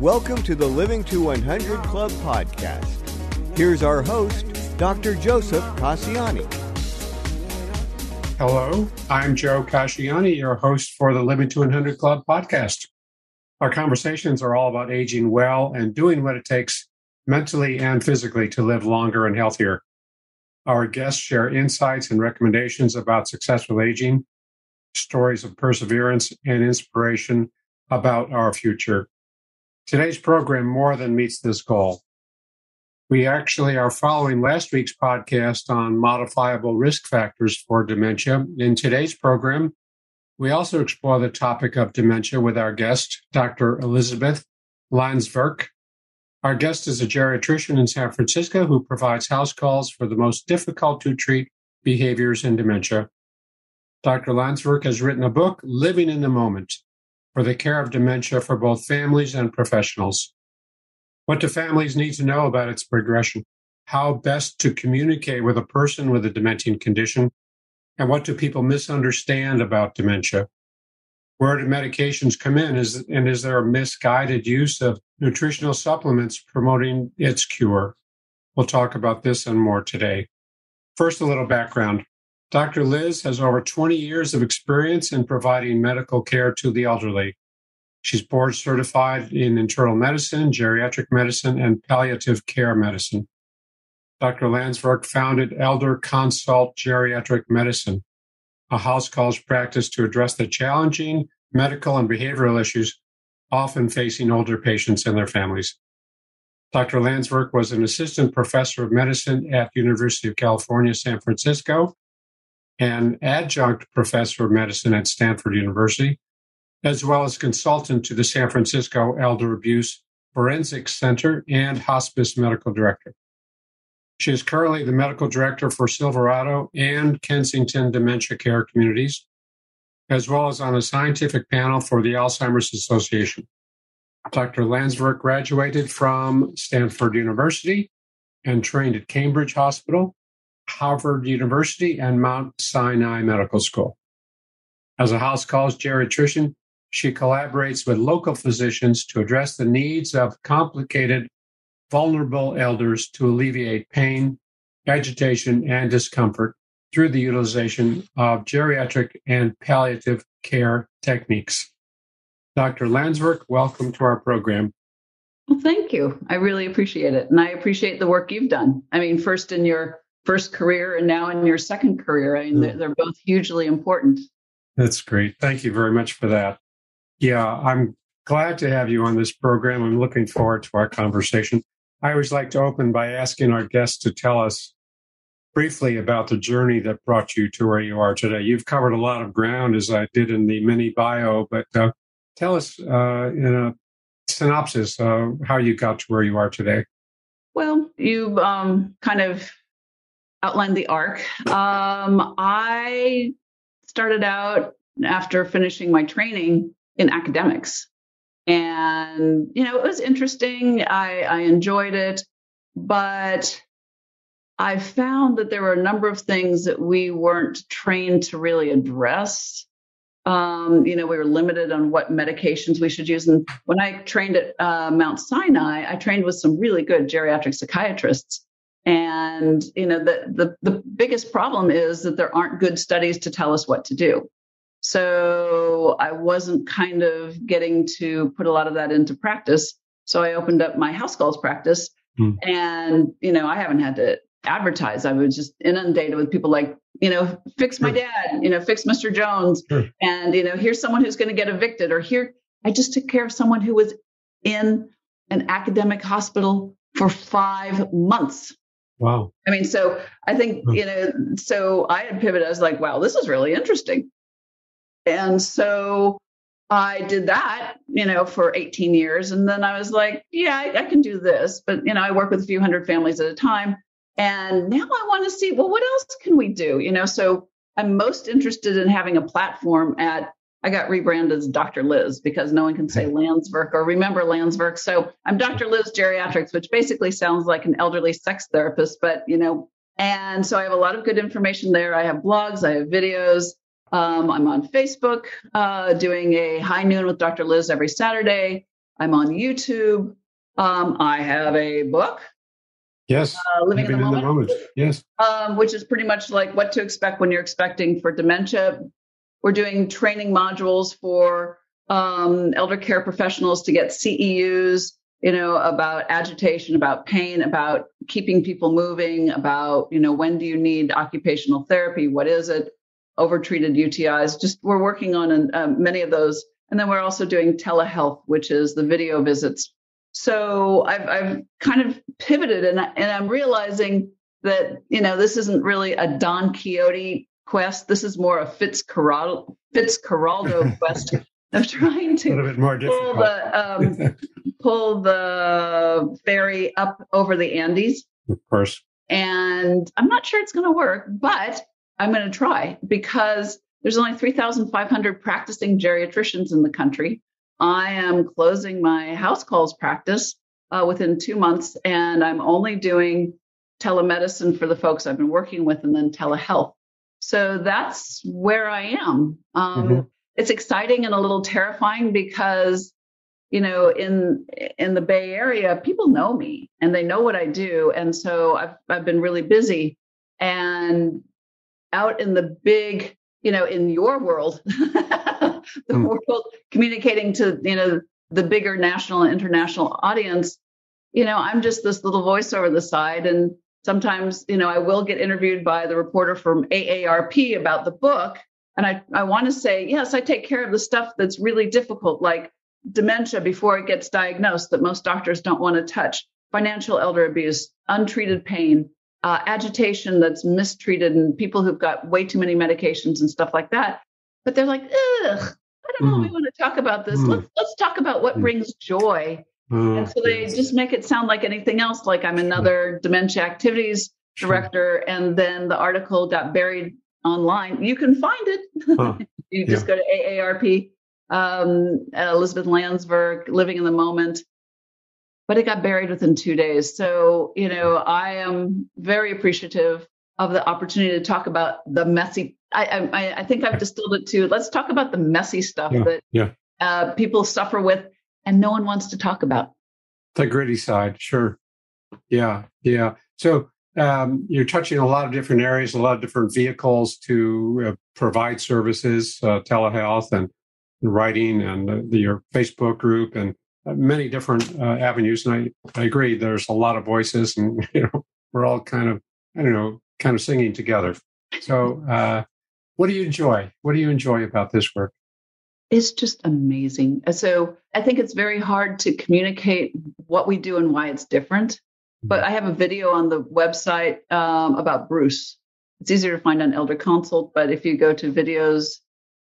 Welcome to the Living to 100 Club podcast. Here's our host, Dr. Joseph Casciani. Hello, I'm Joe Casciani, your host for the Living to 100 Club podcast. Our conversations are all about aging well and doing what it takes mentally and physically to live longer and healthier. Our guests share insights and recommendations about successful aging, stories of perseverance, and inspiration about our future. Today's program more than meets this goal. We actually are following last week's podcast on modifiable risk factors for dementia. In today's program, we also explore the topic of dementia with our guest, Dr. Elizabeth Landsverk. Our guest is a geriatrician in San Francisco who provides house calls for the most difficult to treat behaviors in dementia. Dr. Landsverk has written a book, Living in the Moment, for the care of dementia for both families and professionals. What do families need to know about its progression? How best to communicate with a person with a dementing condition? And what do people misunderstand about dementia? Where do medications come in? Is, and is there a misguided use of nutritional supplements promoting its cure? We'll talk about this and more today. First, a little background. Dr. Liz has over 20 years of experience in providing medical care to the elderly. She's board certified in internal medicine, geriatric medicine, and palliative care medicine. Dr. Landsverk founded Elder Consult Geriatric Medicine, a house calls practice to address the challenging medical and behavioral issues often facing older patients and their families. Dr. Landsverk was an assistant professor of medicine at University of California, San Francisco, and adjunct professor of medicine at Stanford University, as well as consultant to the San Francisco Elder Abuse Forensics Center and hospice medical director. She is currently the medical director for Silverado and Kensington Dementia Care Communities, as well as on a scientific panel for the Alzheimer's Association. Dr. Landsverk graduated from Stanford University and trained at Cambridge Hospital Harvard University and Mount Sinai Medical School. As a house calls geriatrician, she collaborates with local physicians to address the needs of complicated, vulnerable elders to alleviate pain, agitation, and discomfort through the utilization of geriatric and palliative care techniques. Dr. Landsverk, welcome to our program. Well, thank you. I really appreciate it. And I appreciate the work you've done. I mean, first in your first career and now in your second career. I mean, they're, they're both hugely important. That's great. Thank you very much for that. Yeah, I'm glad to have you on this program. I'm looking forward to our conversation. I always like to open by asking our guests to tell us briefly about the journey that brought you to where you are today. You've covered a lot of ground, as I did in the mini bio, but uh, tell us uh, in a synopsis uh, how you got to where you are today. Well, you um, kind of outlined the arc. Um, I started out after finishing my training in academics. And, you know, it was interesting. I, I enjoyed it. But I found that there were a number of things that we weren't trained to really address. Um, you know, we were limited on what medications we should use. And when I trained at uh, Mount Sinai, I trained with some really good geriatric psychiatrists. And you know, the, the the biggest problem is that there aren't good studies to tell us what to do. So I wasn't kind of getting to put a lot of that into practice. So I opened up my house calls practice. Mm. And, you know, I haven't had to advertise. I was just inundated with people like, you know, fix my dad, you know, fix Mr. Jones. Sure. And, you know, here's someone who's going to get evicted. Or here, I just took care of someone who was in an academic hospital for five months. Wow. I mean, so I think, you know, so I had pivoted. I was like, wow, this is really interesting. And so I did that, you know, for 18 years. And then I was like, yeah, I, I, can do this. But, you know, I work with a few hundred families at a time. And now I want to see, well, what else can we do? You know, so I'm most interested in having a platform at I got rebranded as Dr. Liz because no one can say Landsverk or remember Landsverk. So I'm Dr. Liz Geriatrics, which basically sounds like an elderly sex therapist, but you know, and so I have a lot of good information there. I have blogs, I have videos. Um, I'm on Facebook uh, doing a high noon with Dr. Liz every Saturday. I'm on YouTube. Um, I have a book. Yes. Uh, Living, Living, in, the, in the moment. Yes. Um, which is pretty much like what to expect when you're expecting for dementia. We're doing training modules for um, elder care professionals to get CEUs, you know, about agitation, about pain, about keeping people moving, about, you know, when do you need occupational therapy? What is it? Overtreated UTIs. Just we're working on uh, many of those. And then we're also doing telehealth, which is the video visits. So I've, I've kind of pivoted and, I, and I'm realizing that, you know, this isn't really a Don Quixote quest. This is more a Fitzcarraldo, Fitzcarraldo quest of trying to a little bit more pull the um, pull the ferry up over the Andes. Of course. And I'm not sure it's going to work, but I'm going to try because there's only 3,500 practicing geriatricians in the country. I am closing my house calls practice uh, within two months, and I'm only doing telemedicine for the folks I've been working with and then telehealth. So that's where I am. Um, mm-hmm. It's exciting and a little terrifying because, you know, in in the Bay Area, people know me and they know what I do, and so I've I've been really busy. And out in the big, you know, in your world, the mm. world communicating to you know the bigger national and international audience, you know, I'm just this little voice over the side and sometimes you know i will get interviewed by the reporter from aarp about the book and i, I want to say yes i take care of the stuff that's really difficult like dementia before it gets diagnosed that most doctors don't want to touch financial elder abuse untreated pain uh, agitation that's mistreated and people who've got way too many medications and stuff like that but they're like ugh i don't know mm. we want to talk about this mm. let's let's talk about what mm. brings joy Oh, and so they just make it sound like anything else, like I'm another dementia activities director. And then the article got buried online. You can find it. Huh. you just yeah. go to AARP, um, Elizabeth Landsverk, Living in the Moment. But it got buried within two days. So, you know, I am very appreciative of the opportunity to talk about the messy. I, I, I think I've distilled it to let's talk about the messy stuff yeah. that yeah. Uh, people suffer with and no one wants to talk about. The gritty side, sure. Yeah, yeah. So um, you're touching a lot of different areas, a lot of different vehicles to uh, provide services, uh, telehealth and writing and your Facebook group and uh, many different uh, avenues. And I, I agree, there's a lot of voices and, you know, we're all kind of, I don't know, kind of singing together. So, uh, what do you enjoy? What do you enjoy about this work? It's just amazing. So I think it's very hard to communicate what we do and why it's different. But I have a video on the website um, about Bruce. It's easier to find on Elder Consult, but if you go to videos,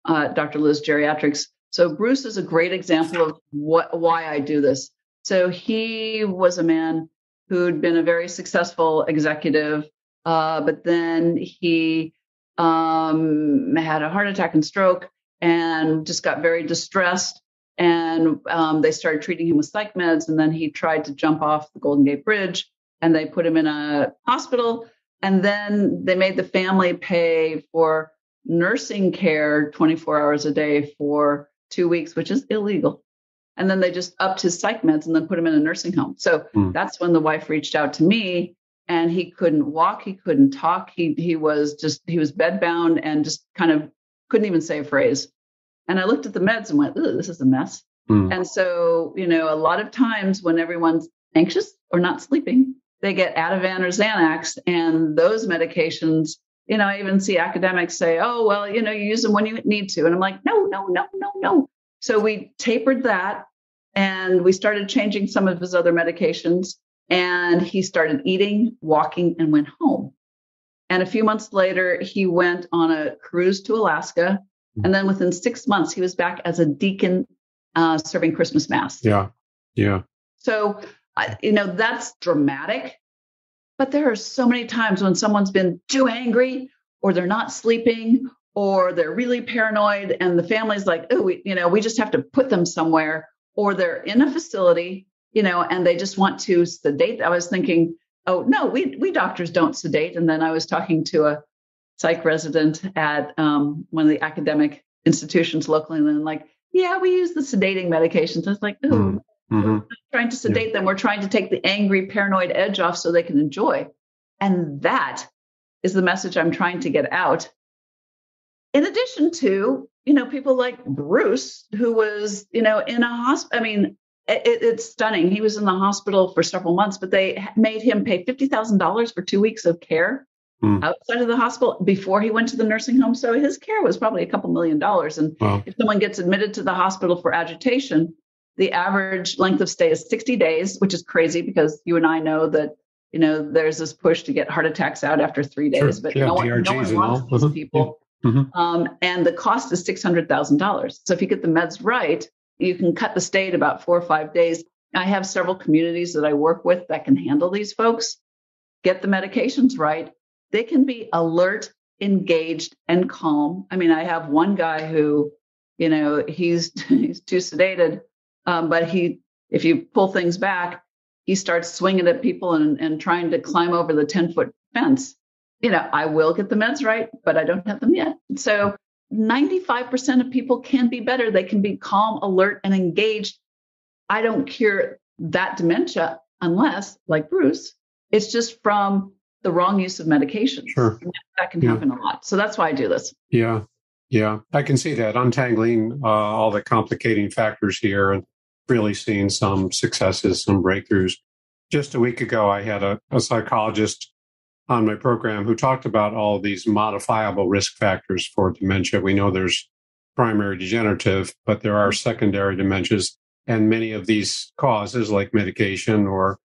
uh, Dr. Liz Geriatrics. So Bruce is a great example of what why I do this. So he was a man who'd been a very successful executive, uh, but then he um, had a heart attack and stroke and just got very distressed. And um, they started treating him with psych meds. And then he tried to jump off the Golden Gate Bridge and they put him in a hospital. And then they made the family pay for nursing care 24 hours a day for two weeks, which is illegal. And then they just upped his psych meds and then put him in a nursing home. So mm. that's when the wife reached out to me and he couldn't walk, he couldn't talk. He he was just he was bedbound and just kind of couldn't even say a phrase. And I looked at the meds and went, this is a mess. Mm. And so, you know, a lot of times when everyone's anxious or not sleeping, they get Ativan or Xanax and those medications. You know, I even see academics say, oh, well, you know, you use them when you need to. And I'm like, no, no, no, no, no. So we tapered that and we started changing some of his other medications. And he started eating, walking, and went home. And a few months later, he went on a cruise to Alaska. And then within six months, he was back as a deacon uh, serving Christmas Mass. Yeah. Yeah. So, you know, that's dramatic. But there are so many times when someone's been too angry or they're not sleeping or they're really paranoid and the family's like, oh, you know, we just have to put them somewhere or they're in a facility, you know, and they just want to sedate. I was thinking, oh no, we we doctors don't sedate. And then I was talking to a psych resident at um, one of the academic institutions locally, and like, yeah, we use the sedating medications. I was like, oh, mm. Mm-hmm. trying to sedate them. We're trying to take the angry, paranoid edge off so they can enjoy. And that is the message I'm trying to get out. In addition to, you know, people like Bruce, who was, you know, in a hospital. I mean, it, it's stunning. He was in the hospital for several months, but they made him pay $50,000 for two weeks of care Mm. outside of the hospital before he went to the nursing home. So his care was probably a couple million dollars. And Wow. if someone gets admitted to the hospital for agitation, the average length of stay is 60 days, which is crazy because you and I know that, you know, there's this push to get heart attacks out after three days, Sure. but Yeah, no, one, no one and wants these Mhm. people. Mhm. Um, and the cost is $600,000. So if you get the meds right, you can cut the state about four or five days. I have several communities that I work with that can handle these folks. Get the medications right. They can be alert, engaged, and calm. I mean, I have one guy who, you know, he's he's too sedated, um, but he, if you pull things back, he starts swinging at people and, and trying to climb over the 10 foot fence. You know, I will get the meds right, but I don't have them yet. So 95% of people can be better. They can be calm, alert, and engaged. I don't cure that dementia unless, like Bruce, it's just from the wrong use of medications. Sure. That can Yeah. happen a lot. So that's why I do this. Yeah, yeah, I can see that untangling uh, all the complicating factors here and really seeing some successes, some breakthroughs. Just a week ago, I had a, a psychologist on my program who talked about all these modifiable risk factors for dementia. We know there's primary degenerative, but there are secondary dementias, and many of these causes, like medication or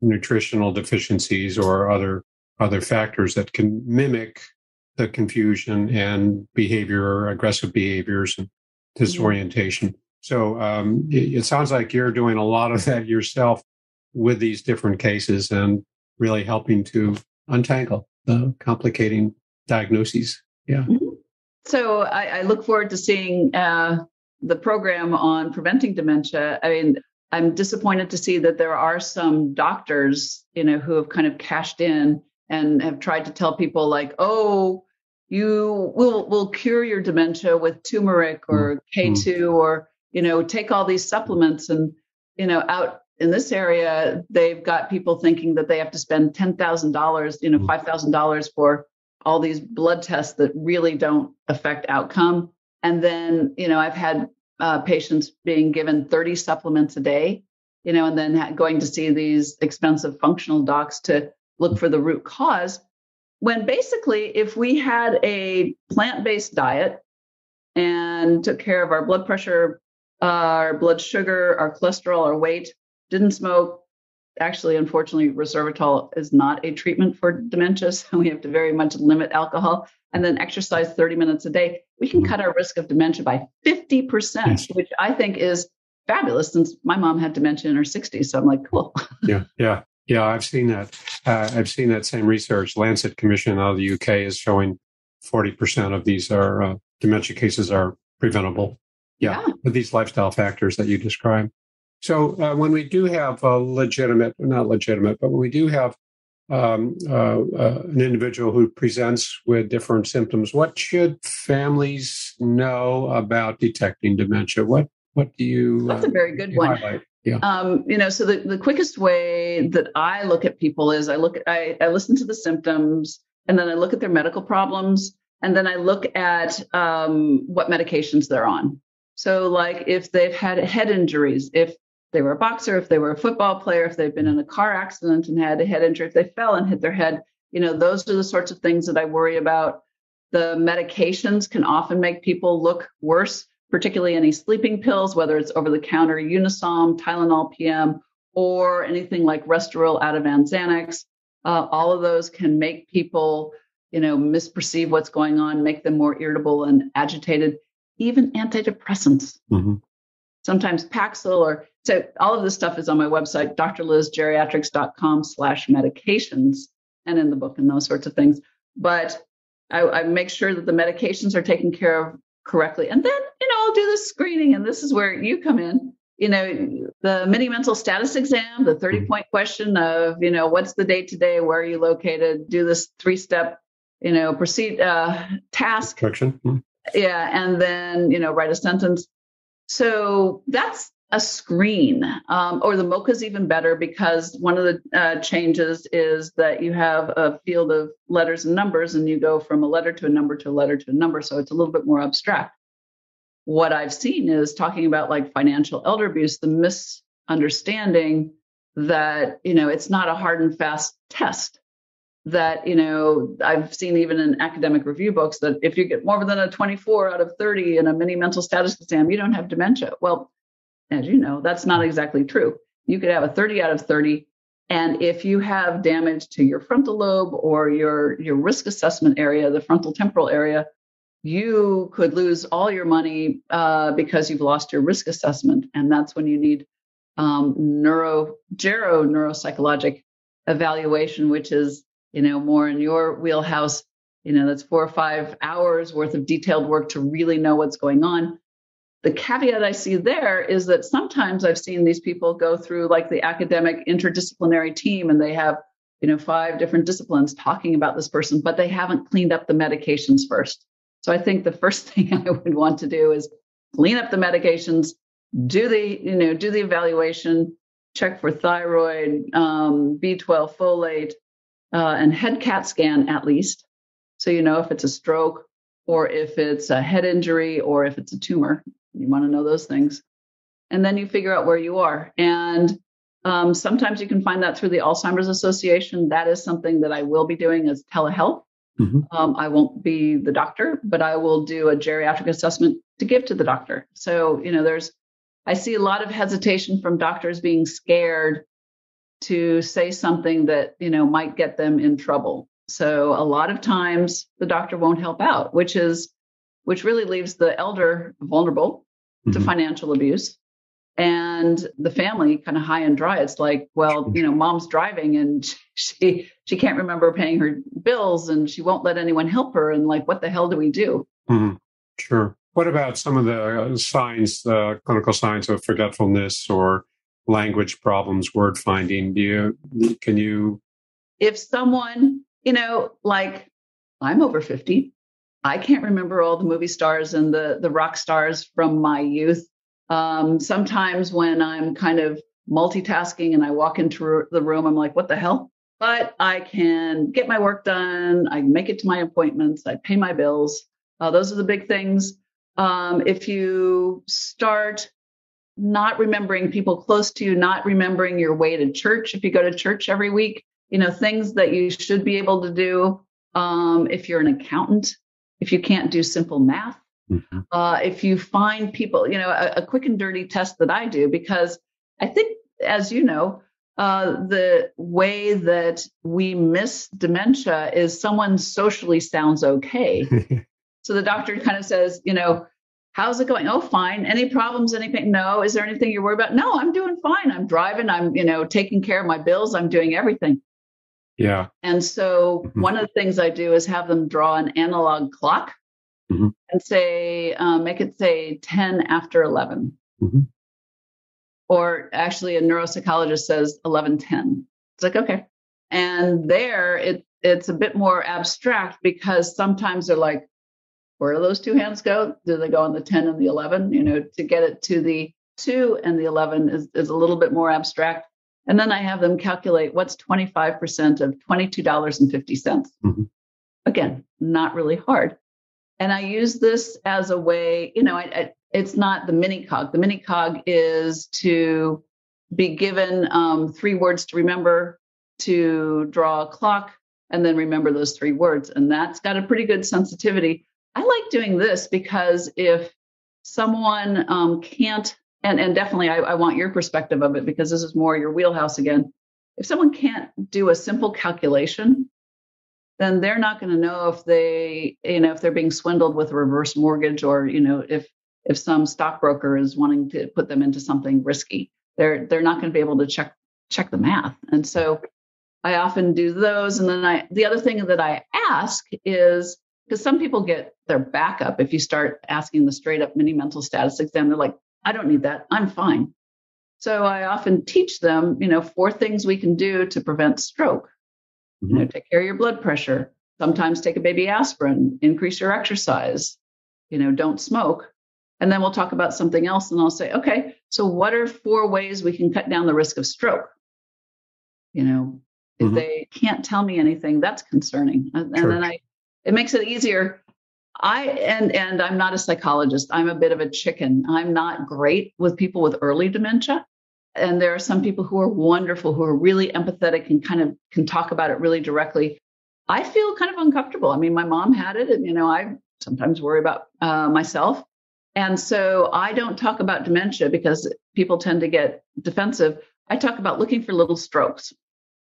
nutritional deficiencies or other other factors that can mimic the confusion and behavior, aggressive behaviors and disorientation. So um, it, it sounds like you're doing a lot of that yourself with these different cases and really helping to untangle the complicating diagnoses. Yeah. So I, I look forward to seeing uh, the program on preventing dementia. I mean, I'm disappointed to see that there are some doctors, you know, who have kind of cashed in and have tried to tell people like, oh, you will will cure your dementia with turmeric or K2 or you know take all these supplements and you know out in this area they've got people thinking that they have to spend ten thousand dollars you know Mm. five thousand dollars for all these blood tests that really don't affect outcome and then you know I've had uh, patients being given 30 supplements a day you know and then ha- going to see these expensive functional docs to look for the root cause when basically if we had a plant-based diet and took care of our blood pressure our blood sugar our cholesterol our weight didn't smoke actually unfortunately resveratrol is not a treatment for dementia so we have to very much limit alcohol and then exercise 30 minutes a day we can cut our risk of dementia by 50% Yes. which i think is fabulous since my mom had dementia in her 60s so i'm like cool Yeah. Yeah. Yeah. I've seen that. Uh, I've seen that same research. Lancet Commission out of the UK is showing 40% of these are uh, dementia cases are preventable. Yeah. Yeah. With these lifestyle factors that you described. So uh, when we do have a legitimate, not legitimate, but when we do have um, uh, uh, an individual who presents with different symptoms, what should families know about detecting dementia? What what do you? That's a uh, very good one. highlight? Yeah. Um, you know, so the, the quickest way that I look at people is I look at, I, I listen to the symptoms and then I look at their medical problems and then I look at um, what medications they're on. So like if they've had head injuries, if they were a boxer, if they were a football player, if they've been in a car accident and had a head injury, if they fell and hit their head, you know, those are the sorts of things that I worry about. The medications can often make people look worse particularly any sleeping pills, whether it's over the counter Unisom, Tylenol PM, or anything like Restoril, Ativan, Xanax. Uh, all of those can make people, you know, misperceive what's going on, make them more irritable and agitated. Even antidepressants, Mhm. Sometimes Paxil, or so all of this stuff is on my website, drlizgeriatrics.com slash medications, and in the book and those sorts of things. But I, I make sure that the medications are taken care of correctly. And then, you know, I'll do the screening, and this is where you come in. You know, the mini mental status exam, the 30 point question of, you know, what's the date today? Where are you located? Do this three step, you know, proceed uh, task. Correction. Mhm. Yeah. And then, you know, write a sentence. So that's a screen, um, or the MoCA is even better because one of the uh, changes is that you have a field of letters and numbers, and you go from a letter to a number to a letter to a number. So it's a little bit more abstract. What I've seen is talking about like financial elder abuse, the misunderstanding that you know it's not a hard and fast test that you know i've seen even in academic review books that if you get more than a 24 out of 30 in a mini mental status exam you don't have dementia well as you know, that's not exactly true. You could have a 30 out of 30. And if you have damage to your frontal lobe or your, your risk assessment area, the frontal temporal area, you could lose all your money uh, because you've lost your risk assessment. And that's when you need um, neuro, gero neuropsychologic evaluation, which is, you know, more in your wheelhouse. You know, that's four or five hours worth of detailed work to really know what's going on the caveat I see there is that sometimes I've seen these people go through like the academic interdisciplinary team and they have, you know, five different disciplines talking about this person, but they haven't cleaned up the medications first. So I think the first thing I would want to do is clean up the medications, do the, you know, do the evaluation, check for thyroid, um, B12 folate, uh, and head CAT scan at least. So you know if it's a stroke or if it's a head injury or if it's a tumor. You want to know those things. And then you figure out where you are. And um, sometimes you can find that through the Alzheimer's Association. That is something that I will be doing as telehealth. Mm-hmm. Um, I won't be the doctor, but I will do a geriatric assessment to give to the doctor. So, you know, there's, I see a lot of hesitation from doctors being scared to say something that, you know, might get them in trouble. So a lot of times the doctor won't help out, which is, which really leaves the elder vulnerable mm-hmm. to financial abuse and the family kind of high and dry it's like well you know mom's driving and she she can't remember paying her bills and she won't let anyone help her and like what the hell do we do mm-hmm. sure what about some of the uh, signs uh, clinical signs of forgetfulness or language problems word finding do you can you if someone you know like i'm over 50 I can't remember all the movie stars and the the rock stars from my youth. Um, sometimes when I'm kind of multitasking and I walk into the room, I'm like, what the hell? But I can get my work done. I make it to my appointments. I pay my bills. Uh, those are the big things. Um, if you start not remembering people close to you, not remembering your way to church, if you go to church every week, you know, things that you should be able to do. Um, if you're an accountant, if you can't do simple math, mm-hmm. uh, if you find people, you know, a, a, quick and dirty test that I do, because I think, as you know, uh, the way that we miss dementia is someone socially sounds okay. so the doctor kind of says, you know, how's it going? Oh, fine. Any problems? Anything? No. Is there anything you're worried about? No, I'm doing fine. I'm driving. I'm, you know, taking care of my bills. I'm doing everything. Yeah. And so mm-hmm. one of the things I do is have them draw an analog clock mm-hmm. and say, um, make it say 10 after 11. Mm-hmm. Or actually, a neuropsychologist says 1110. It's like, okay. And there, it it's a bit more abstract because sometimes they're like, where do those two hands go? Do they go on the 10 and the 11? You know, to get it to the 2 and the 11 is, is a little bit more abstract. And then I have them calculate what's 25% of $22.50. cents mm-hmm. Again, not really hard. And I use this as a way, you know, I, I, it's not the mini cog. The mini cog is to be given um, three words to remember, to draw a clock, and then remember those three words. And that's got a pretty good sensitivity. I like doing this because if someone um, can't and and definitely I, I want your perspective of it because this is more your wheelhouse again. If someone can't do a simple calculation, then they're not going to know if they, you know, if they're being swindled with a reverse mortgage or, you know, if if some stockbroker is wanting to put them into something risky. They're they're not going to be able to check check the math. And so I often do those. And then I the other thing that I ask is because some people get their backup if you start asking the straight up mini mental status exam, they're like, I don't need that. I'm fine. So I often teach them, you know, four things we can do to prevent stroke. Mm-hmm. You know, take care of your blood pressure. Sometimes take a baby aspirin, increase your exercise, you know, don't smoke. And then we'll talk about something else. And I'll say, okay, so what are four ways we can cut down the risk of stroke? You know, if mm-hmm. they can't tell me anything, that's concerning. And, sure. then I, it makes it easier. I and and I'm not a psychologist. I'm a bit of a chicken. I'm not great with people with early dementia. And there are some people who are wonderful, who are really empathetic and kind of can talk about it really directly. I feel kind of uncomfortable. I mean, my mom had it, and you know, I sometimes worry about uh, myself. And so I don't talk about dementia because people tend to get defensive. I talk about looking for little strokes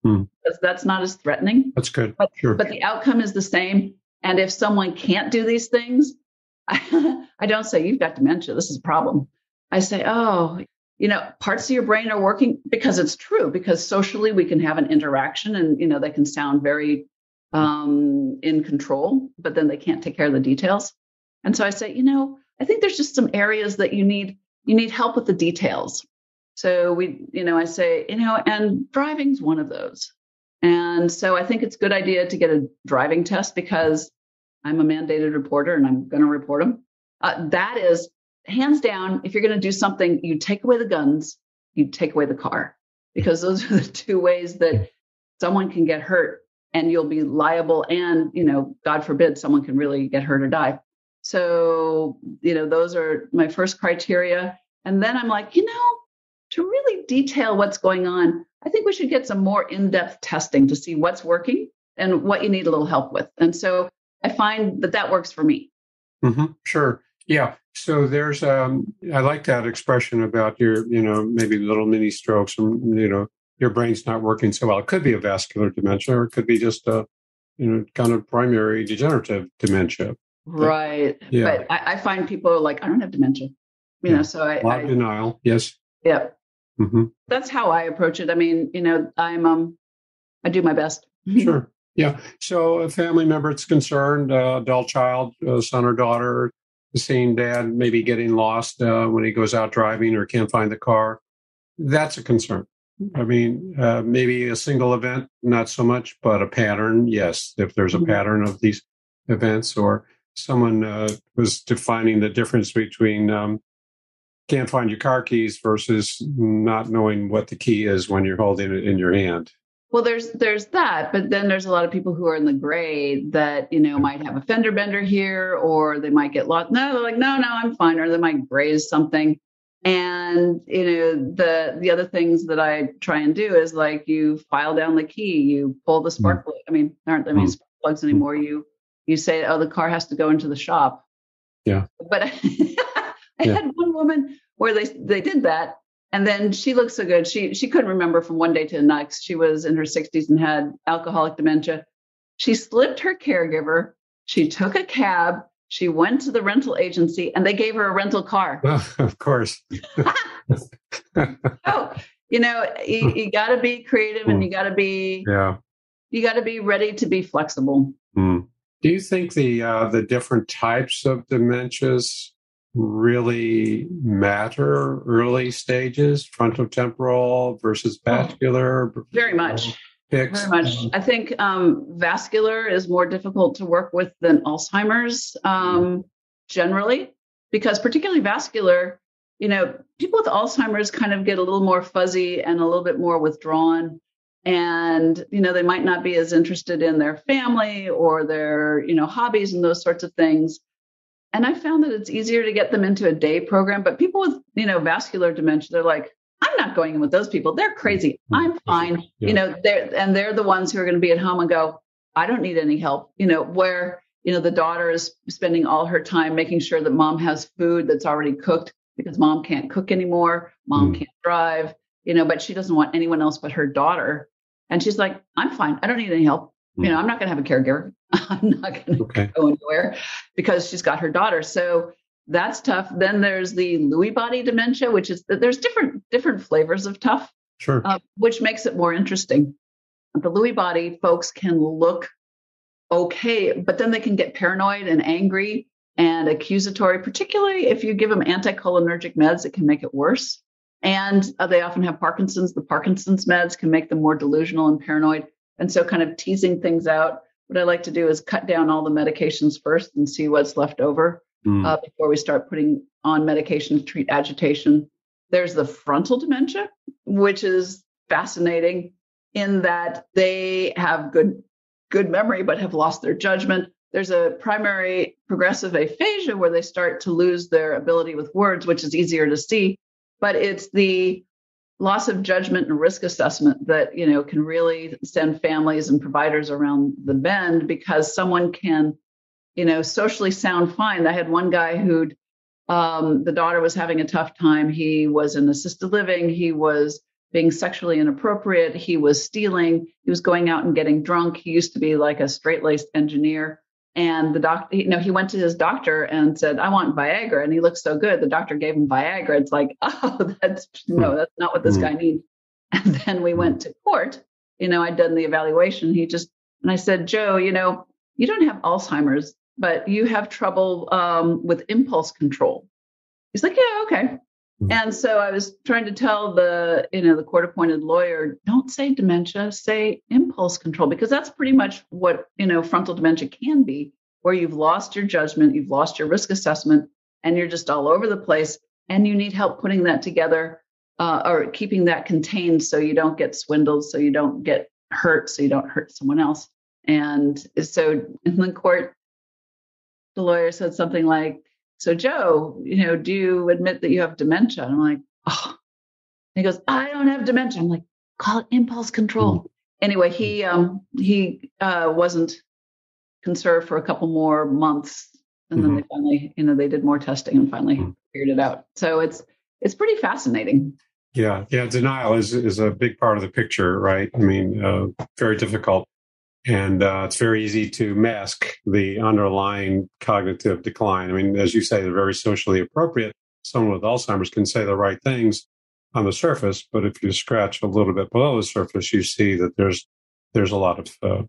hmm. that's not as threatening. That's good. But, sure. but the outcome is the same. And if someone can't do these things, I, don't say, you've got dementia. This is a problem. I say, oh, you know, parts of your brain are working because it's true, because socially we can have an interaction and, you know, they can sound very um, in control, but then they can't take care of the details. And so I say, you know, I think there's just some areas that you need you need help with the details. So we, you know, I say, you know, and driving's one of those. And so I think it's a good idea to get a driving test because I'm a mandated reporter and I'm going to report them. Uh, that is hands down. If you're going to do something, you take away the guns, you take away the car, because those are the two ways that someone can get hurt and you'll be liable and you know god forbid someone can really get hurt or die so you know those are my first criteria and then i'm like you know to really detail what's going on i think we should get some more in-depth testing to see what's working and what you need a little help with and so i find that that works for me mm-hmm. sure yeah so there's um i like that expression about your you know maybe little mini strokes and you know your brain's not working so well. It could be a vascular dementia, or it could be just a you know kind of primary degenerative dementia. Right. But, yeah. But I, I, find people are like, I don't have dementia. You yeah. know, so I, I denial. Yes. Yeah. Mm-hmm. That's how I approach it. I mean, you know, I'm um, I do my best. sure. Yeah. So a family member is concerned, uh, adult child, uh, son or daughter, seeing dad maybe getting lost uh, when he goes out driving or can't find the car. That's a concern. I mean, uh, maybe a single event, not so much, but a pattern, yes. If there's a mm-hmm. pattern of these events, or someone uh, was defining the difference between um, can't find your car keys versus not knowing what the key is when you're holding it in your hand. Well, there's there's that, but then there's a lot of people who are in the gray that you know might have a fender bender here, or they might get lost. No, they're like, no, no, I'm fine, or they might graze something and you know the the other things that i try and do is like you file down the key you pull the spark mm. plug i mean there aren't that many mm. spark plugs anymore you you say oh the car has to go into the shop yeah but i, yeah. had one woman where they they did that and then she looked so good she she couldn't remember from one day to the next she was in her 60s and had alcoholic dementia she slipped her caregiver she took a cab she went to the rental agency and they gave her a rental car. Well, of course. oh, you know, you, you got to be creative and you got to be yeah. You got to be ready to be flexible. Mm. Do you think the uh, the different types of dementias really matter? Early stages, frontotemporal versus oh, vascular. Very much Pick's? Very much. I think um, vascular is more difficult to work with than Alzheimer's um, generally, because particularly vascular, you know, people with Alzheimer's kind of get a little more fuzzy and a little bit more withdrawn. And, you know, they might not be as interested in their family or their, you know, hobbies and those sorts of things. And I found that it's easier to get them into a day program. But people with, you know, vascular dementia, they're like, I'm not going in with those people. They're crazy. Mm-hmm. I'm fine. Yeah. You know, they're and they're the ones who are going to be at home and go, I don't need any help. You know, where, you know, the daughter is spending all her time making sure that mom has food that's already cooked because mom can't cook anymore. Mom mm. can't drive, you know, but she doesn't want anyone else but her daughter. And she's like, I'm fine. I don't need any help. You know, I'm not going to have a caregiver. I'm not going to okay. go anywhere because she's got her daughter. So that's tough. Then there's the Lewy body dementia, which is there's different different flavors of tough, sure, uh, which makes it more interesting. The Lewy body folks can look okay, but then they can get paranoid and angry and accusatory, particularly if you give them anticholinergic meds, it can make it worse. And uh, they often have Parkinson's. The Parkinson's meds can make them more delusional and paranoid. And so, kind of teasing things out. What I like to do is cut down all the medications first and see what's left over mm. uh, before we start putting on medication to treat agitation. There's the frontal dementia, which is fascinating in that they have good good memory but have lost their judgment. There's a primary progressive aphasia where they start to lose their ability with words, which is easier to see, but it's the loss of judgment and risk assessment that you know can really send families and providers around the bend because someone can you know socially sound fine. I had one guy who'd um, the daughter was having a tough time. He was in assisted living. He was being sexually inappropriate. He was stealing. He was going out and getting drunk. He used to be like a straight-laced engineer and the doctor, you know, he went to his doctor and said, I want Viagra. And he looked so good. The doctor gave him Viagra. It's like, oh, that's no, hmm. that's not what this mm. guy needs. And then we went to court. You know, I'd done the evaluation. He just, and I said, Joe, you know, you don't have Alzheimer's, but you have trouble um, with impulse control. He's like, yeah, okay. Mm-hmm. And so I was trying to tell the, you know, the court appointed lawyer, don't say dementia, say impulse control, because that's pretty much what, you know, frontal dementia can be, where you've lost your judgment, you've lost your risk assessment, and you're just all over the place. And you need help putting that together uh, or keeping that contained so you don't get swindled, so you don't get hurt, so you don't hurt someone else. And so in the court, the lawyer said something like, so, Joe, you know, do you admit that you have dementia? And I'm like, oh. And he goes, I don't have dementia. I'm like, call it impulse control. Mm. Anyway, he um he uh, wasn't conserved for a couple more months, and mm-hmm. then they finally, you know, they did more testing and finally mm. figured it out. So it's it's pretty fascinating. Yeah, yeah. Denial is is a big part of the picture, right? I mean, uh, very difficult and uh, it's very easy to mask the underlying cognitive decline. I mean, as you say, they're very socially appropriate. Someone with Alzheimer's can say the right things on the surface, but if you scratch a little bit below the surface, you see that there's there's a lot of uh,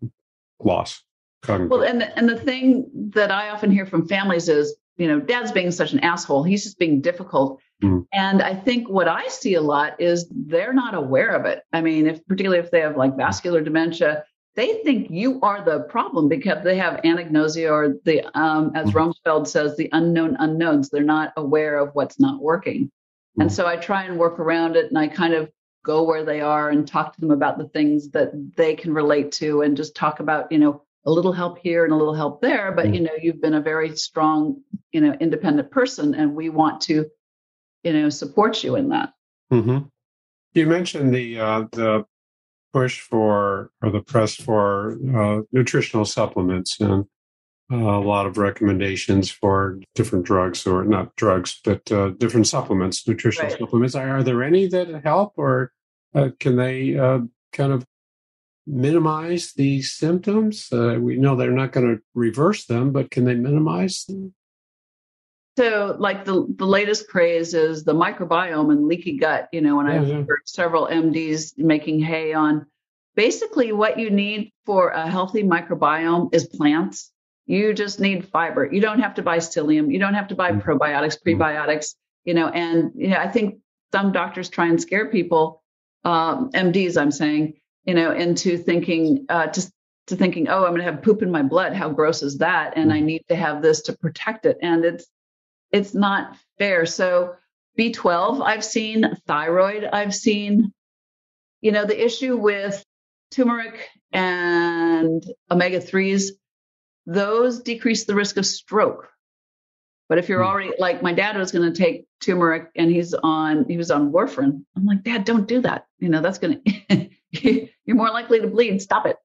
loss. Cognitive. Well, and the, and the thing that I often hear from families is, you know, dad's being such an asshole. He's just being difficult. Mm. And I think what I see a lot is they're not aware of it. I mean, if particularly if they have like vascular dementia, they think you are the problem because they have anagnosia or the um, as mm-hmm. rumsfeld says the unknown unknowns they're not aware of what's not working mm-hmm. and so i try and work around it and i kind of go where they are and talk to them about the things that they can relate to and just talk about you know a little help here and a little help there but mm-hmm. you know you've been a very strong you know independent person and we want to you know support you in that mm-hmm. you mentioned the uh, the push for or the press for uh, nutritional supplements and uh, a lot of recommendations for different drugs or not drugs but uh, different supplements nutritional right. supplements. Are, are, there any that help or uh, can they uh, kind of minimize these symptoms? Uh, we know they're not going to reverse them but can they minimize them so, like the the latest craze is the microbiome and leaky gut. You know, and yeah, I've heard several MDs making hay on. Basically, what you need for a healthy microbiome is plants. You just need fiber. You don't have to buy psyllium. You don't have to buy mm-hmm. probiotics, mm-hmm. prebiotics. You know, and you know, I think some doctors try and scare people, um, MDs, I'm saying, you know, into thinking uh, to to thinking, oh, I'm going to have poop in my blood. How gross is that? And I mm-hmm. need to have this to protect it. And it's it's not fair. So B12 I've seen, thyroid I've seen. You know, the issue with turmeric and omega 3s, those decrease the risk of stroke. But if you're hmm. already like my dad was going to take turmeric and he's on he was on warfarin. I'm like, "Dad, don't do that. You know, that's going to you're more likely to bleed. Stop it."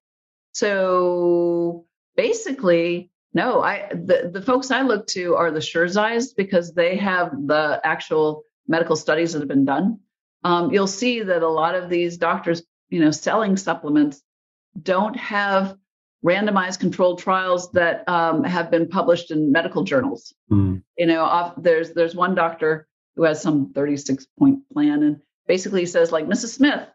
So basically, no, I the, the folks I look to are the Sherzais because they have the actual medical studies that have been done. Um, you'll see that a lot of these doctors, you know, selling supplements don't have randomized controlled trials that um, have been published in medical journals. Mm. You know, off, there's there's one doctor who has some 36 point plan and basically says like Mrs. Smith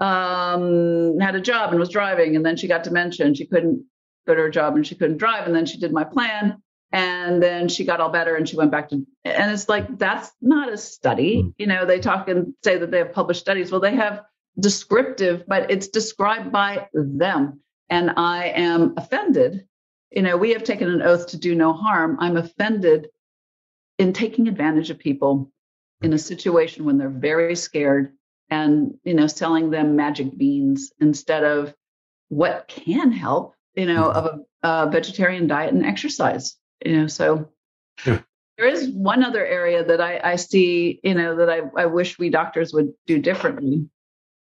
um, had a job and was driving and then she got dementia and she couldn't go to her job and she couldn't drive. And then she did my plan. And then she got all better and she went back to, and it's like, that's not a study. Mm. You know, they talk and say that they have published studies. Well, they have descriptive, but it's described by them. And I am offended. You know, we have taken an oath to do no harm. I'm offended in taking advantage of people in a situation when they're very scared and you know selling them magic beans instead of what can help you know of a, a vegetarian diet and exercise you know so yeah. there is one other area that I, I see you know that I, I wish we doctors would do differently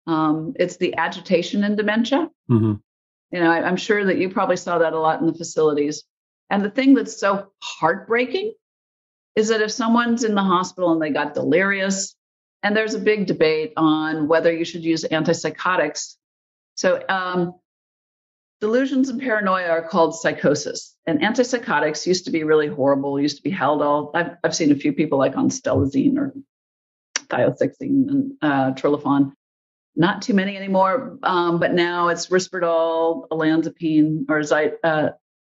um, it's the agitation in dementia mm-hmm. you know I, i'm sure that you probably saw that a lot in the facilities and the thing that's so heartbreaking is that if someone's in the hospital and they got delirious, and there's a big debate on whether you should use antipsychotics. So, um, delusions and paranoia are called psychosis, and antipsychotics used to be really horrible. Used to be Haldol. I've I've seen a few people like on stelazine or thiothixene and uh. Not too many anymore, um, but now it's Risperdal, olanzapine, or Zy, uh,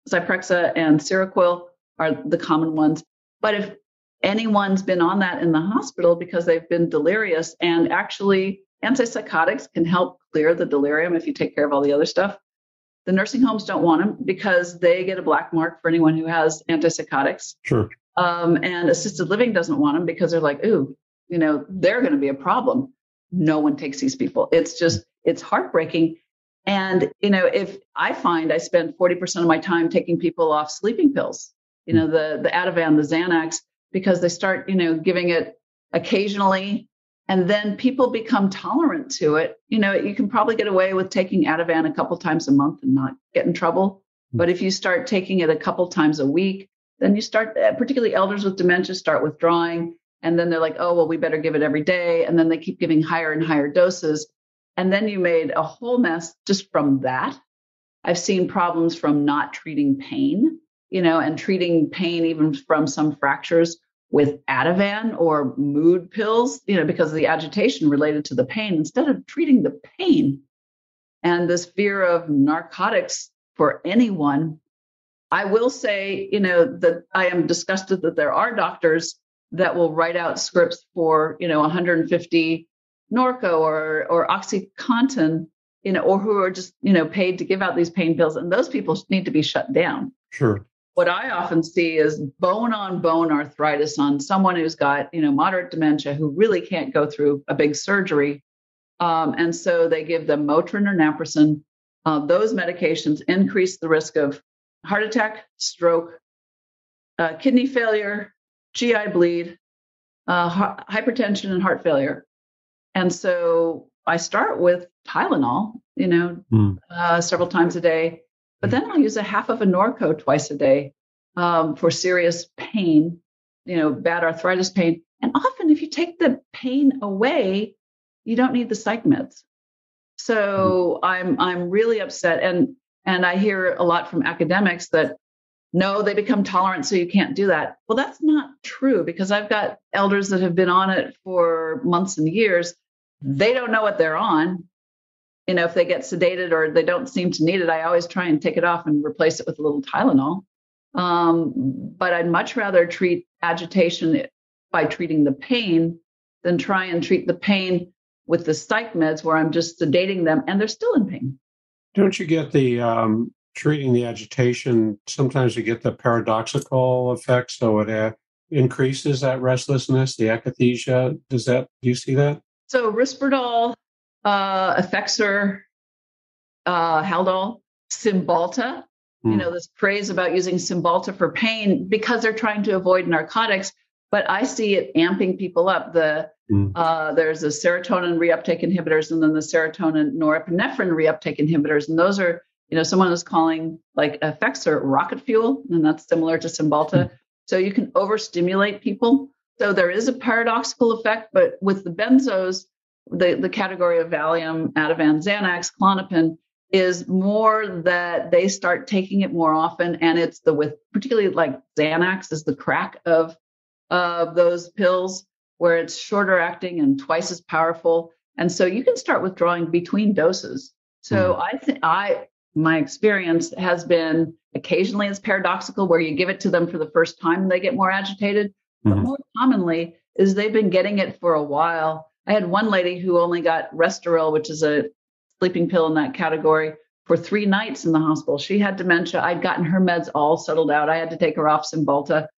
Zyprexa, and Seroquel are the common ones. But if anyone's been on that in the hospital because they've been delirious, and actually antipsychotics can help clear the delirium if you take care of all the other stuff. The nursing homes don't want them because they get a black mark for anyone who has antipsychotics. Sure. Um, and assisted living doesn't want them because they're like, ooh, you know, they're going to be a problem. No one takes these people. It's just, it's heartbreaking. And, you know, if I find I spend 40% of my time taking people off sleeping pills you know, the the Ativan, the Xanax, because they start, you know, giving it occasionally and then people become tolerant to it. You know, you can probably get away with taking Ativan a couple times a month and not get in trouble. But if you start taking it a couple times a week, then you start, uh, particularly elders with dementia, start withdrawing. And then they're like, oh, well, we better give it every day. And then they keep giving higher and higher doses. And then you made a whole mess just from that. I've seen problems from not treating pain you know, and treating pain even from some fractures with Ativan or mood pills, you know, because of the agitation related to the pain, instead of treating the pain and this fear of narcotics for anyone. I will say, you know, that I am disgusted that there are doctors that will write out scripts for, you know, 150 Norco or or OxyContin, you know, or who are just, you know, paid to give out these pain pills, and those people need to be shut down. Sure what I often see is bone on bone arthritis on someone who's got, you know, moderate dementia who really can't go through a big surgery. Um, and so they give them Motrin or Naproxen. Uh, those medications increase the risk of heart attack, stroke, uh, kidney failure, GI bleed, uh, hypertension, and heart failure. And so I start with Tylenol, you know, mm. several times a day but then I'll use a half of a Norco twice a day um, for serious pain, you know, bad arthritis pain. And often, if you take the pain away, you don't need the psych meds. So I'm I'm really upset, and and I hear a lot from academics that no, they become tolerant, so you can't do that. Well, that's not true because I've got elders that have been on it for months and years. They don't know what they're on you know, if they get sedated or they don't seem to need it, I always try and take it off and replace it with a little Tylenol. Um, but I'd much rather treat agitation by treating the pain than try and treat the pain with the psych meds where I'm just sedating them and they're still in pain. Don't you get the um, treating the agitation? Sometimes you get the paradoxical effect, so it uh, increases that restlessness, the akathisia. Does that? Do you see that? So Risperdal uh, Effexor, uh, Haldol, Cymbalta. Mm. You hmm. know, this praise about using Cymbalta for pain because they're trying to avoid narcotics. But I see it amping people up. The mm. uh, there's the serotonin reuptake inhibitors and then the serotonin norepinephrine reuptake inhibitors, and those are you know someone is calling like Effexor rocket fuel, and that's similar to Cymbalta. Mm. So you can overstimulate people. So there is a paradoxical effect, but with the benzos, the, the category of Valium, Ativan, Xanax, Klonopin is more that they start taking it more often. And it's the with particularly like Xanax is the crack of of those pills where it's shorter acting and twice as powerful. And so you can start withdrawing between doses. So mm. I think I my experience has been occasionally it's paradoxical where you give it to them for the first time and they get more agitated. Mm-hmm. But more commonly is they've been getting it for a while I had one lady who only got Restoril, which is a sleeping pill in that category, for three nights in the hospital. She had dementia. I'd gotten her meds all settled out. I had to take her off Cymbalta.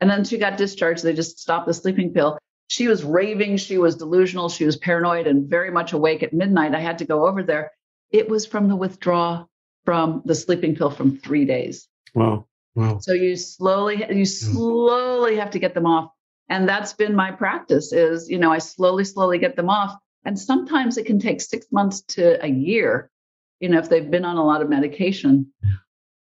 And then she got discharged. They just stopped the sleeping pill. She was raving. She was delusional. She was paranoid and very much awake at midnight. I had to go over there. It was from the withdrawal from the sleeping pill from three days. Wow. Wow. So you slowly, you hmm. slowly have to get them off. And that's been my practice is, you know, I slowly, slowly get them off. And sometimes it can take six months to a year, you know, if they've been on a lot of medication.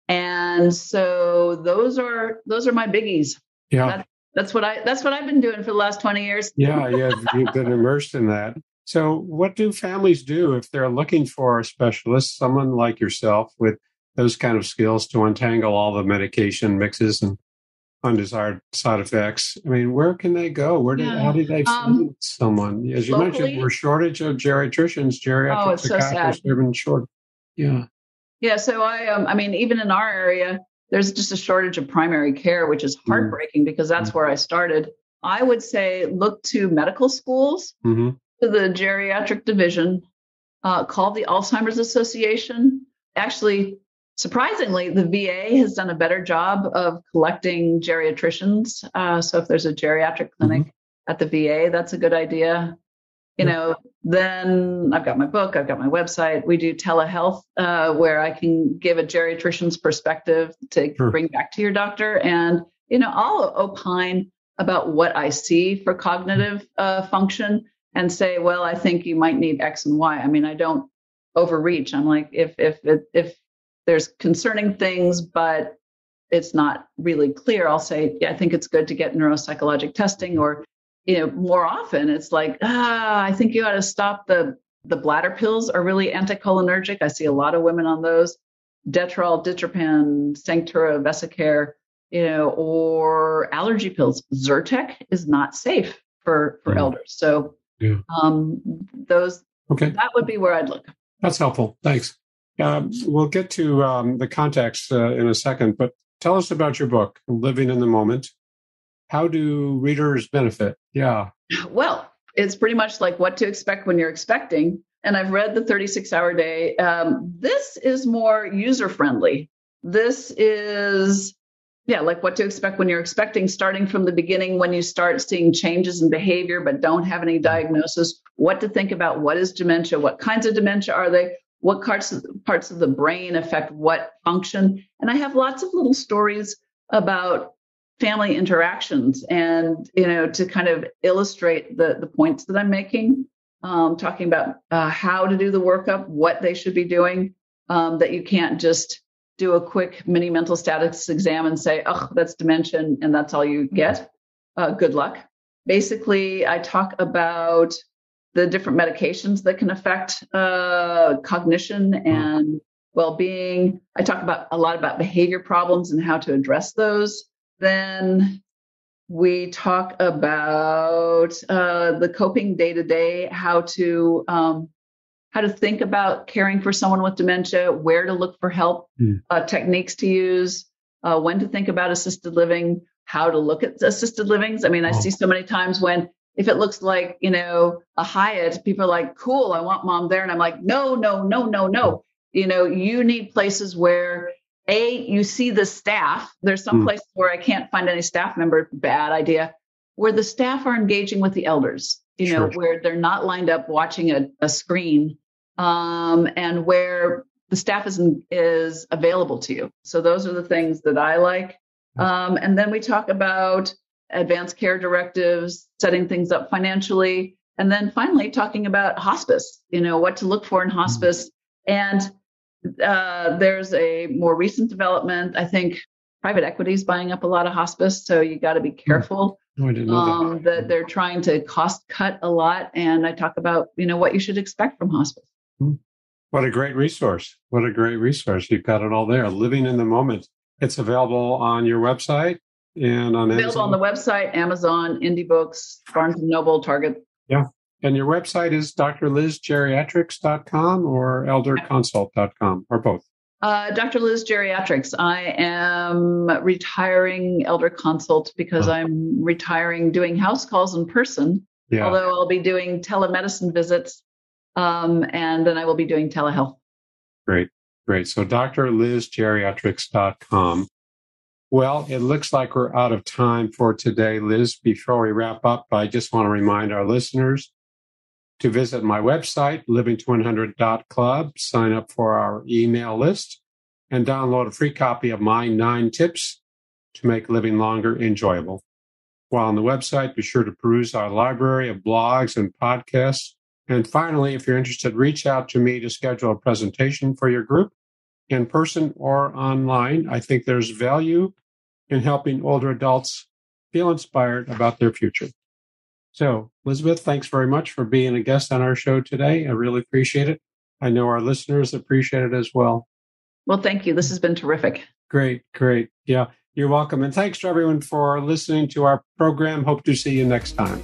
And so those are those are my biggies. Yeah. That, that's what I that's what I've been doing for the last 20 years. yeah, yeah, you've been immersed in that. So what do families do if they're looking for a specialist, someone like yourself with those kind of skills to untangle all the medication mixes and undesired side effects. I mean, where can they go? Where do, Yeah. how do they find Um, someone? As you locally- mentioned, we're shortage of geriatricians, geriatric Oh, so psychiatrists. They've been short. Yeah. Yeah, so I um I mean even in our area there's just a shortage of primary care which is heartbreaking because that's where I started. I would say look to medical schools, hmm to the geriatric division, uh, call the Alzheimer's Association. Actually, surprisingly, the VA has done a better job of collecting geriatricians. Uh, so if there's a geriatric clinic at the VA, that's a good idea. You Yeah. know, then I've got my book, I've got my website. We do telehealth, uh, where I can give a geriatrician's perspective to Sure. bring back to your doctor. And, you know, I'll opine about what I see for cognitive uh, function and say, well, I think you might need X and Y. I mean, I don't overreach. I'm like, if if if, if there's concerning things, but it's not really clear, I'll say, yeah, I think it's good to get neuropsychologic testing. Or, you know, more often it's like, ah, I think you ought to stop the the bladder pills are really anticholinergic. I see a lot of women on those. Detrol, Ditropan, Sanctura, Vesicare, you know, or allergy pills. Zyrtec is not safe for for Yeah. elders. So Yeah. um, those Okay. that would be where I'd look. That's helpful. Thanks. Um, we'll get to um, the context uh, in a second, but tell us about your book, Living in the Moment. How do readers benefit? Yeah. Well, it's pretty much like what to expect when you're expecting. And I've read the 36 hour day. Um, this is more user friendly. This is, yeah, like what to expect when you're expecting, starting from the beginning when you start seeing changes in behavior but don't have any diagnosis, what to think about, what is dementia, what kinds of dementia are they, what parts of, parts of the brain affect what function. And I have lots of little stories about family interactions and you know to kind of illustrate the the points that i'm making um, talking about uh, how to do the workup what they should be doing um, that you can't just do a quick mini mental status exam and say oh that's dementia and that's all you get uh, good luck basically i talk about the different medications that can affect uh, cognition and well-being i talk about a lot about behavior problems and how to address those then we talk about uh, the coping day to day, how to um, how to think about caring for someone with dementia, where to look for help, Hmm. uh, techniques to use, uh, when to think about assisted living, how to look at assisted livings. I mean, I Oh. see so many times when if it looks like you know a Hyatt, people are like, "Cool, I want mom there," and I'm like, "No, no, no, no, no." You know, you need places where a you see the staff. There's some Hmm. places where i can't find any staff member. Bad idea. Where the staff are engaging with the elders you know Sure. where they're not lined up watching a, a screen um, and where the staff is is available to you. So those are the things that i like. Um, and then we talk about advanced care directives setting things up financially and then finally talking about hospice you know what to look for in hospice and uh, there's a more recent development. I think private equity is buying up a lot of hospice, so you got to be careful Oh, I didn't know um, that. that they're trying to cost cut a lot. And I talk about you know what you should expect from hospice. What a great resource. What a great resource. You've got it all there. Living in the Moment. It's available on your website and on Available Amazon. on the website, Amazon, Indie Books, Barnes and Noble, Target. Yeah, and your website is drlizgeriatrics.com or elderconsult.com or both. Uh, Dr. Liz Geriatrics. I am retiring elder consult because Oh. I'm retiring doing house calls in person. Yeah. although I'll be doing telemedicine visits um, and then I will be doing telehealth. Great. Great. So drlizgeriatrics.com. Well, it looks like we're out of time for today, Liz. Before we wrap up, I just want to remind our listeners to visit my website, living100.club, sign up for our email list, and download a free copy of my nine tips to make living longer enjoyable. While on the website, be sure to peruse our library of blogs and podcasts. And finally, if you're interested, reach out to me to schedule a presentation for your group in person or online. I think there's value in helping older adults feel inspired about their future. So, Elizabeth, thanks very much for being a guest on our show today. I really appreciate it. I know our listeners appreciate it as well. Well, thank you. This has been terrific. Great, great. Yeah, you're welcome. And thanks to everyone for listening to our program. Hope to see you next time.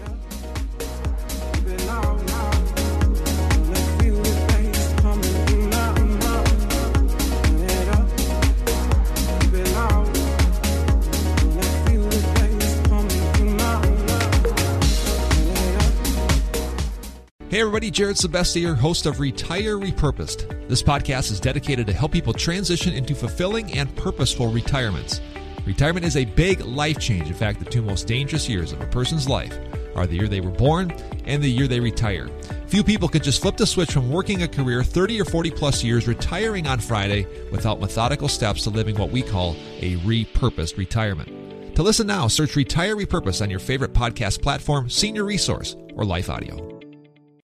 Hey everybody, Jared Sebestier, host of Retire Repurposed. This podcast is dedicated to help people transition into fulfilling and purposeful retirements. Retirement is a big life change. In fact, the two most dangerous years of a person's life are the year they were born and the year they retire. Few people can just flip the switch from working a career 30 or 40 plus years, retiring on Friday without methodical steps to living what we call a repurposed retirement. To listen now, search Retire Repurposed on your favorite podcast platform, Senior Resource, or Life Audio.